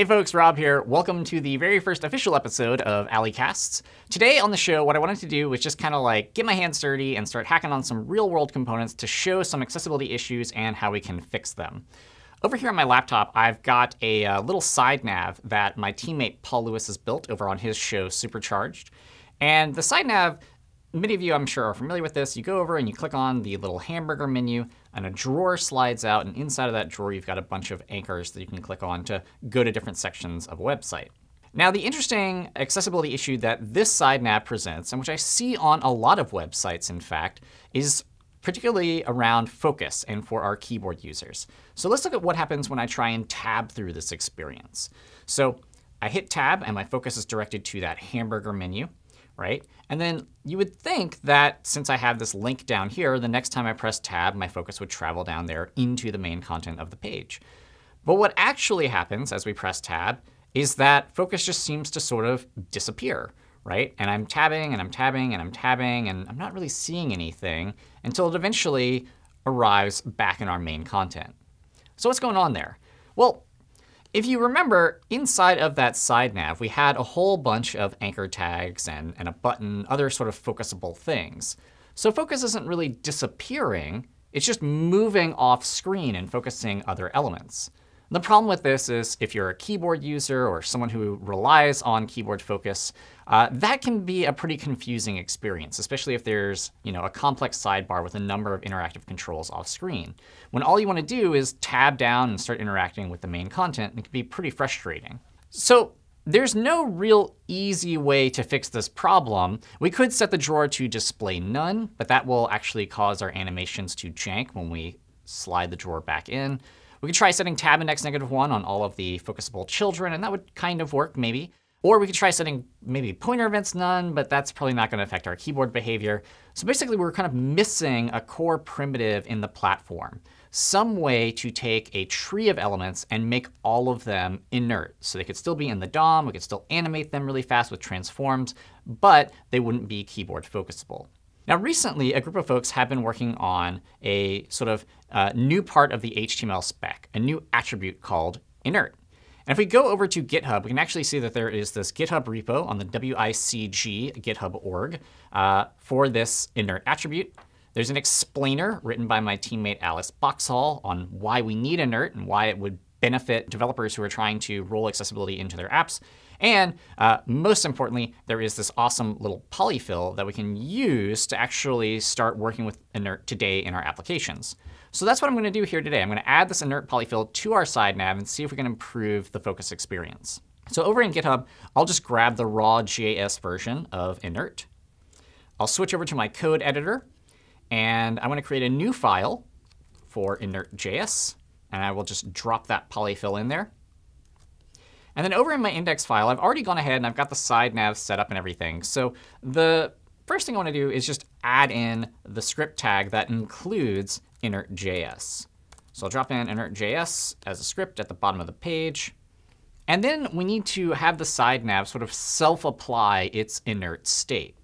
Hey folks, Rob here. Welcome to the very first official episode of Alleycasts. Today on the show, what I wanted to do was just kind of like get my hands dirty and start hacking on some real world components to show some accessibility issues and how we can fix them. Over here on my laptop, I've got a uh, little side nav that my teammate Paul Lewis has built over on his show Supercharged. And the side nav Many of you, I'm sure, are familiar with this. You go over and you click on the little hamburger menu, and a drawer slides out. And inside of that drawer, you've got a bunch of anchors that you can click on to go to different sections of a website. Now, the interesting accessibility issue that this side nav presents, and which I see on a lot of websites, in fact, is particularly around focus and for our keyboard users. So let's look at what happens when I try and tab through this experience. So I hit tab, and my focus is directed to that hamburger menu right? And then you would think that since I have this link down here, the next time I press tab, my focus would travel down there into the main content of the page. But what actually happens as we press tab is that focus just seems to sort of disappear, right? And I'm tabbing and I'm tabbing and I'm tabbing, and I'm not really seeing anything until it eventually arrives back in our main content. So what's going on there? Well, if you remember, inside of that side nav, we had a whole bunch of anchor tags and, and a button, other sort of focusable things. So focus isn't really disappearing. It's just moving off screen and focusing other elements. The problem with this is if you're a keyboard user or someone who relies on keyboard focus, uh, that can be a pretty confusing experience, especially if there's you know, a complex sidebar with a number of interactive controls off screen. When all you want to do is tab down and start interacting with the main content, it can be pretty frustrating. So there's no real easy way to fix this problem. We could set the drawer to display none, but that will actually cause our animations to jank when we slide the drawer back in. We could try setting tab index negative 1 on all of the focusable children, and that would kind of work, maybe. Or we could try setting maybe pointer events none, but that's probably not going to affect our keyboard behavior. So basically, we're kind of missing a core primitive in the platform. Some way to take a tree of elements and make all of them inert. So they could still be in the DOM, we could still animate them really fast with transforms, but they wouldn't be keyboard focusable. Now recently, a group of folks have been working on a sort of uh, new part of the HTML spec, a new attribute called inert. And if we go over to GitHub, we can actually see that there is this GitHub repo on the WICG GitHub org uh, for this inert attribute. There's an explainer written by my teammate Alice Boxhall on why we need inert and why it would benefit developers who are trying to roll accessibility into their apps. And uh, most importantly, there is this awesome little polyfill that we can use to actually start working with inert today in our applications. So that's what I'm going to do here today. I'm going to add this inert polyfill to our side nav and see if we can improve the focus experience. So over in GitHub, I'll just grab the raw JS version of inert. I'll switch over to my code editor, and I'm going to create a new file for inert.js. And I will just drop that polyfill in there. And then over in my index file, I've already gone ahead and I've got the side nav set up and everything. So the first thing I want to do is just add in the script tag that includes inert.js. So I'll drop in inert.js as a script at the bottom of the page. And then we need to have the side nav sort of self-apply its inert state.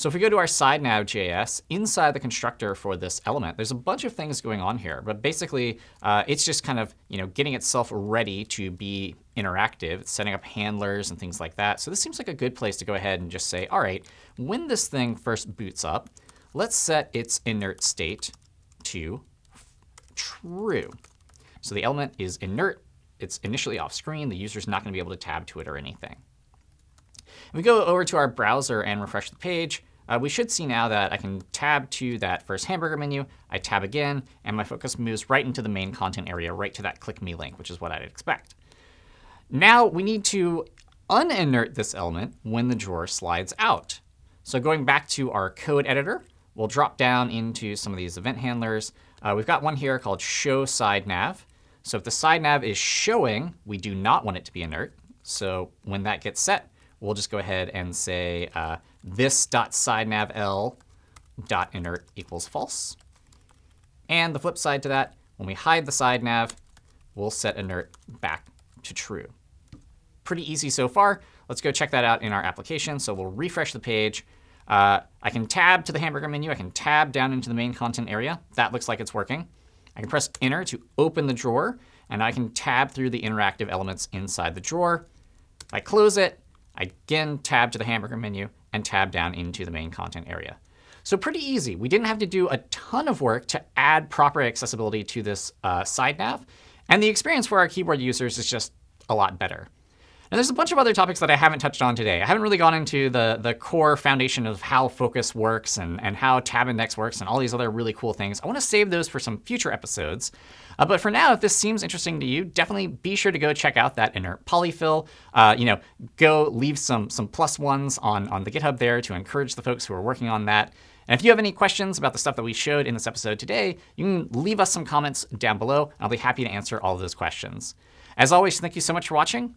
So if we go to our side nav.js, inside the constructor for this element, there's a bunch of things going on here. But basically, uh, it's just kind of you know getting itself ready to be interactive. Setting up handlers and things like that. So this seems like a good place to go ahead and just say, all right, when this thing first boots up, let's set its inert state to true. So the element is inert. It's initially off screen. The user's not going to be able to tab to it or anything. we go over to our browser and refresh the page uh, we should see now that I can tab to that first hamburger menu. I tab again, and my focus moves right into the main content area, right to that click me link, which is what I'd expect. Now we need to uninert this element when the drawer slides out. So going back to our code editor, we'll drop down into some of these event handlers. Uh, we've got one here called show side nav. So if the side nav is showing, we do not want it to be inert. So when that gets set, we'll just go ahead and say uh, this.sidenavl.inert equals false. And the flip side to that, when we hide the side nav, we'll set inert back to true. Pretty easy so far. Let's go check that out in our application. So we'll refresh the page. Uh, I can tab to the hamburger menu. I can tab down into the main content area. That looks like it's working. I can press enter to open the drawer. and I can tab through the interactive elements inside the drawer. If I close it, again tab to the hamburger menu and tab down into the main content area. So pretty easy. We didn't have to do a ton of work to add proper accessibility to this uh, side nav. And the experience for our keyboard users is just a lot better. And there's a bunch of other topics that I haven't touched on today. I haven't really gone into the, the core foundation of how focus works and, and how tab index works and all these other really cool things. I want to save those for some future episodes. Uh, but for now, if this seems interesting to you, definitely be sure to go check out that inert polyfill. Uh, you know, go leave some, some plus ones on, on the GitHub there to encourage the folks who are working on that. And if you have any questions about the stuff that we showed in this episode today, you can leave us some comments down below, I'll be happy to answer all of those questions. As always, thank you so much for watching,